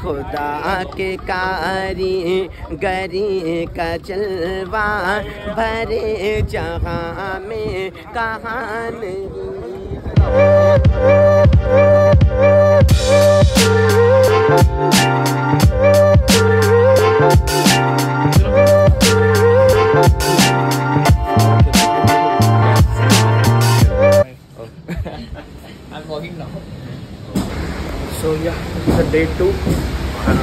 खुदा के कारी गरी का चलवा भरे जहाँ में कहाँ So yeah, it's a day two. Uh,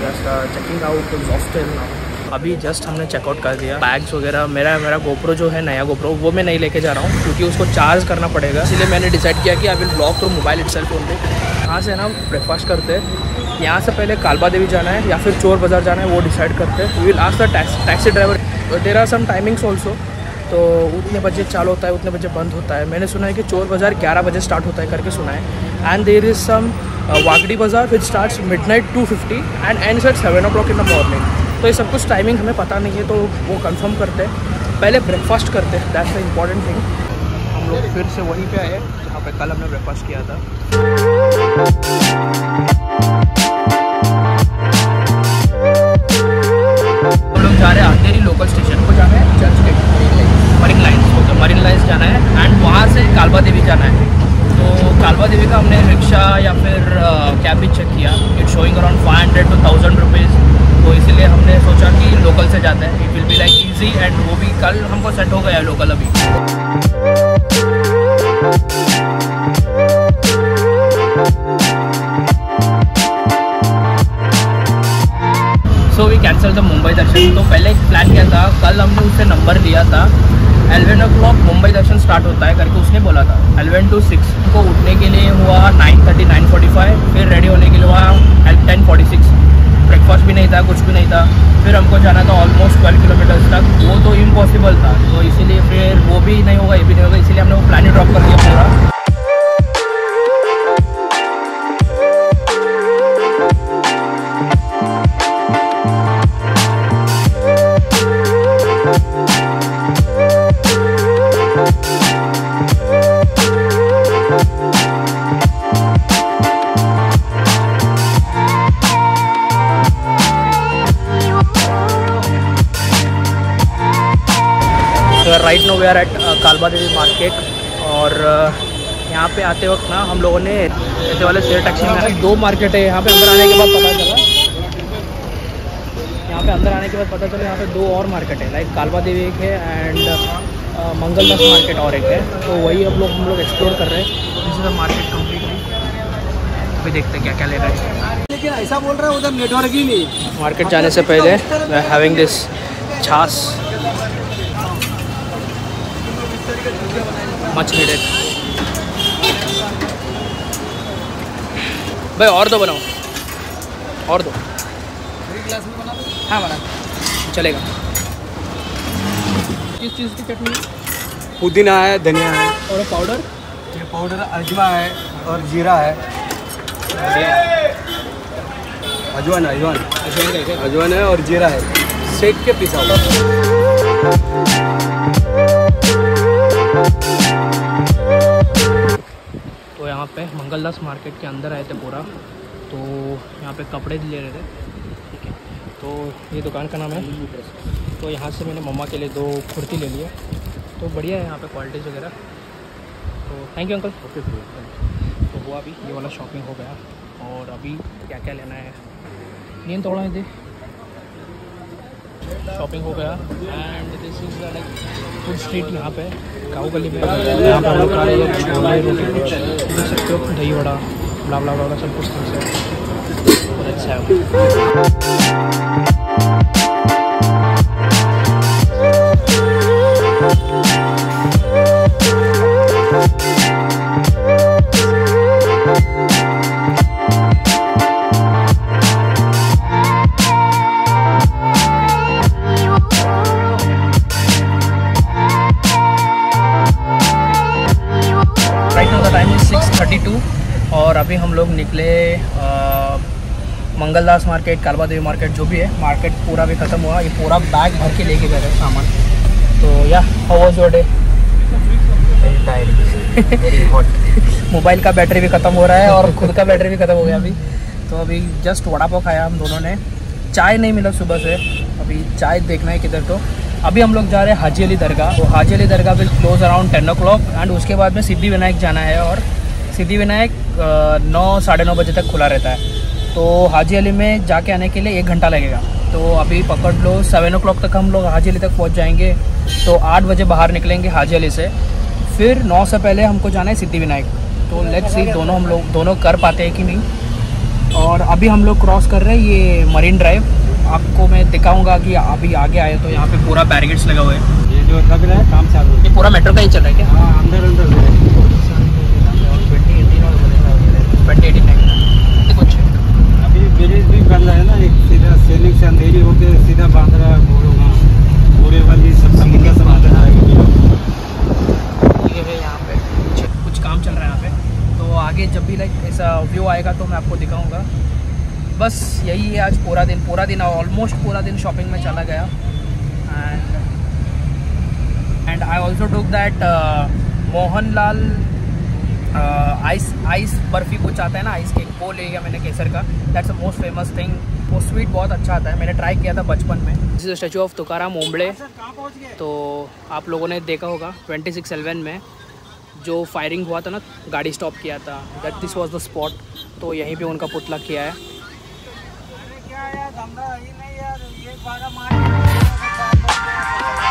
just uh, checking out hostel now. अभी जस्ट हमने चेकआउट कर दिया। बैग्स वगैरह मेरा मेरा गोप्रो जो है नया गोप्रो वो मैं नहीं लेके जा रहा हूँ क्योंकि उसको चार्ज करना पड़ेगा। इसलिए मैंने डिसाइड किया कि will block through mobile itself only यहाँ से ना ब्रेकफास्ट करते हैं। यहाँ से पहले कालबा देवी जाना है या फिर चोर बाज़ार जाना है वो डिसाइड करते हैं। We will ask the taxi driver there are some timings also तो उतने बजे चालू होता है उतने बजे बंद होता है। मैंने सुना है कि चोर बाज़ार 11 बजे स्टार्ट होता है करके सुना है। And there is some Wagdi बाज़ार फिर start midnight two fifty and and at seven o'clock in the morning तो ये सब कुछ टाइमिंग हमें पता नहीं है तो वो कन्फर्म करते हैं। पहले ब्रेकफास्ट करते हैं दैट्स द इंपॉर्टेंट थिंग हम लोग फिर से वहीं पे आए, जहाँ पे कल हमने ब्रेकफास्ट किया था। वो भी कल हमको सेट हो गया है लोकल अभी। So we cancel the Mumbai Darshan तो पहले एक प्लान किया था, कल हमने उससे नंबर लिया था। Eleven o'clock Mumbai Darshan start होता है, करके उसने बोला था। एलेवन टू सिक्स को उठने के लिए हुआ nine thirty nine forty five फिर रेडी होने के लिए हुआ टेन फोर्टी सिक्स ब्रेकफास्ट भी नहीं था, कुछ भी नहीं था। फिर हमको जाना था ऑलमोस्ट ट्वेल्व किलोमीटर्स तक। वो तो इम्पॉसिबल था। तो इसीलिए फिर वो भी नहीं होगा, ये भी नहीं होगा। इसीलिए हमने वो प्लान ड्रॉप कर दिया पूरा। Right now we are at Kalbadevi market और uh, यहाँ पे आते वक्त ना हम लोगों ने ऐसे वाले शेयर टैक्सी में दो मार्केट है यहाँ पे अंदर आने के बाद पता चला। यहाँ पे अंदर आने के बाद पता चला यहाँ पे दो और मार्केट है। लाइक कालबा देवी एक है एंड मंगलदास मार्केट और एक है। तो वही अब लोग हम लोग एक्सप्लोर कर रहे हैं। This is the market completely अभी देखते हैं क्या क्या ले रहे हैं। लेकिन ऐसा बोल रहा है उधर नेटवर्क ही नहीं। मार्केट जाने से पहले having this chaas much needed भाई और दो बनाओ। और दो। हाँ बना। चलेगा। किस चीज़ की चटनी? पुदीना है धनिया है। और पाउडर ये पाउडर अजवा है और जीरा है। अजवान अजवान अजवान है और जीरा है। सेक के पिसा हुआ। यहाँ पे मंगलदास मार्केट के अंदर आए थे पूरा। तो यहाँ पे कपड़े ले रहे थे। ठीक है। तो ये दुकान का नाम है। तो यहाँ से मैंने मम्मा के लिए दो कुर्ती ले लिए। तो बढ़िया है यहाँ पे क्वालिटीज़ वगैरह। तो थैंक यू अंकल ओके तो हुआ अभी ये वाला शॉपिंग हो गया। और अभी क्या क्या लेना है? नींद थोड़ा दे शॉपिंग हो गया। And this is like food street यहाँ पे। काऊ गली में यहाँ पर लोग हैं रोटी देख सकते हो दही वड़ा बड़ा बड़ा बड़ा सब कुछ अच्छा है। अभी हम लोग निकले Mangaldas market Kalbadevi market जो भी है मार्केट पूरा भी ख़त्म हुआ ये पूरा बैग भर के लेके गए थे सामान। तो या how was your day mobile का बैटरी भी ख़त्म हो रहा है और खुद का बैटरी भी ख़त्म हो गया अभी। तो अभी जस्ट वड़ा पाव खाया हम दोनों ने। चाय नहीं मिला सुबह से अभी चाय देखना है किधर तो। अभी हम लोग जा रहे हैं हाजी अली दरगाह। तो Haji Ali Dargah will close around ten o'clock and उसके बाद में सिद्धि विनायक जाना है और सिद्धि विनायक नौ साढ़े नौ बजे तक खुला रहता है। तो हाजी अली में जाके आने के लिए एक घंटा लगेगा। तो अभी पकड़ लो सेवन ओ तक हम लोग हाजी अली तक पहुँच जाएँगे। तो आठ बजे बाहर निकलेंगे हाजी अली से। फिर नौ से पहले हमको जाना है सिद्धि विनायक। तो लेट्स सी दोनों हम लोग दोनों कर पाते हैं कि नहीं। और अभी हम लोग क्रॉस कर रहे हैं ये मरीन ड्राइव आपको मैं दिखाऊँगा कि अभी आगे आए तो यहाँ पे पूरा बैरिकेड्स लगा हुआ है। ये जो लग रहा है काम चालू है। ये पूरा मेट्रो का ही चल रहा है क्या? हाँ अंदर अंदर है ट्वेंटी एटीन और एटीन कुछ अभी ब्रिज भी बन रहा है ना एक सीधा सैनिक से अंधेरी होके सीधा बांद्रा गोरेगा गोरेवाली सब ये है यहाँ पे। कुछ कुछ काम चल रहा है यहाँ पे। तो आगे जब भी लाइक ऐसा व्यू आएगा तो मैं आपको दिखाऊँगा। बस यही है आज पूरा दिन। पूरा दिन ऑलमोस्ट पूरा दिन शॉपिंग में चला गया। And and I also took that Mohanlal ice ice barfi कुछ आता है ना आइस केक वो ले गया मैंने केसर का। That's a most famous thing वो स्वीट बहुत अच्छा आता है। मैंने ट्राई किया था बचपन में। This is statue of Tukaram Omble तो आप लोगों ने देखा होगा ट्वेंटी सिक्स एलेवन में जो फायरिंग हुआ था ना गाड़ी स्टॉप किया था। That this was the spot तो यहीं पे उनका पुतला किया है। तो अभी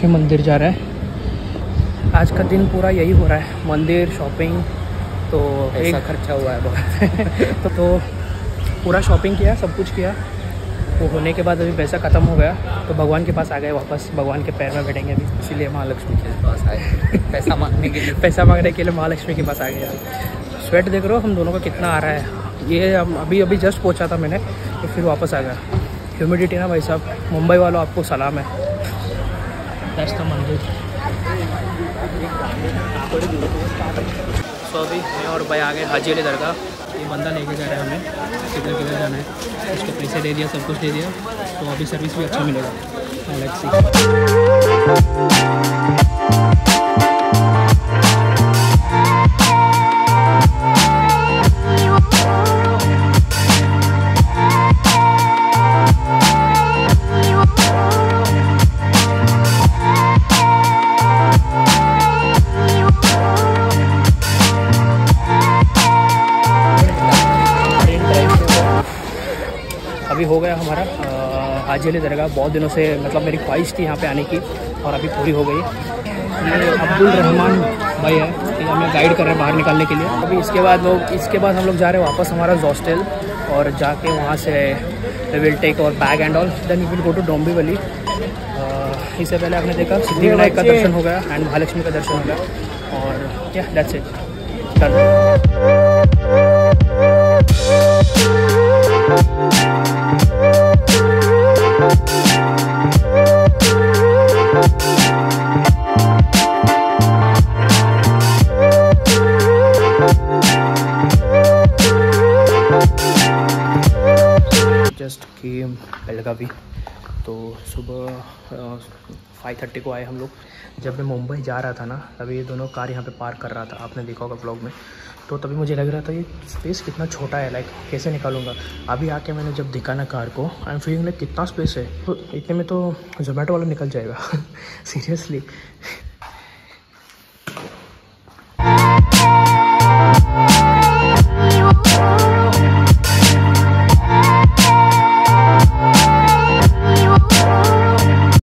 महालक्ष्मी मंदिर जा रहा है। आज का दिन पूरा यही हो रहा है। मंदिर शॉपिंग तो एक खर्चा हुआ है बहुत। तो, तो पूरा शॉपिंग किया सब कुछ किया। वो होने के बाद अभी पैसा ख़त्म हो गया। तो भगवान के पास आ गए वापस। भगवान के पैर में बैठेंगे अभी। इसीलिए महालक्ष्मी के पास आए। पैसा मांगने के लिए। पैसा मांगने के लिए महालक्ष्मी के पास आ गया। स्वेट देख रहे हो हम दोनों का कितना आ रहा है। ये हम अभी अभी जस्ट पहुँचा था मैंने। तो फिर वापस आ गया। ह्यूमिडिटी ना भाई साहब। मुंबई वालों आपको सलाम है। दैट्स द मंदिर। सो अभी मैं और भाई आ गए हाजी अली दरगाह। ये बंदा लेके जा रहा है हमें। किधर किधर जाना है। उसको पैसे दे दिया, सब कुछ दे दिया। तो अभी सर्विस भी अच्छा मिलेगा। सी हो गया हमारा। हाजी अली दरगाह बहुत दिनों से मतलब मेरी ख्वाहिश थी यहाँ पे आने की और अभी पूरी हो गई। ये अब्दुल रहमान भाई है ये हमें गाइड कर रहे हैं बाहर निकालने के लिए। अभी इसके बाद लोग, इसके बाद हम लोग जा रहे हैं वापस हमारा हॉस्टल और जाके वहाँ से will take our bag and all then you will go to Dombivli इससे पहले आपने देखा, सिद्धि विनायक का दर्शन हो गया एंड महालक्ष्मी का दर्शन हो गया। और क्या that's it just came Belagavi. तो सुबह फाइव थर्टी को आए हम लोग। जब मैं मुंबई जा रहा था ना, तभी ये दोनों कार यहाँ पे पार्क कर रहा था। आपने देखा होगा ब्लॉग में। तो तभी मुझे लग रहा था, ये स्पेस कितना छोटा है लाइक कैसे निकालूँगा? अभी आके मैंने जब देखा ना कार को आई एम फीलिंग लाइक कितना स्पेस है। तो इतने में तो जोमेटो वाला निकल जाएगा। सीरियसली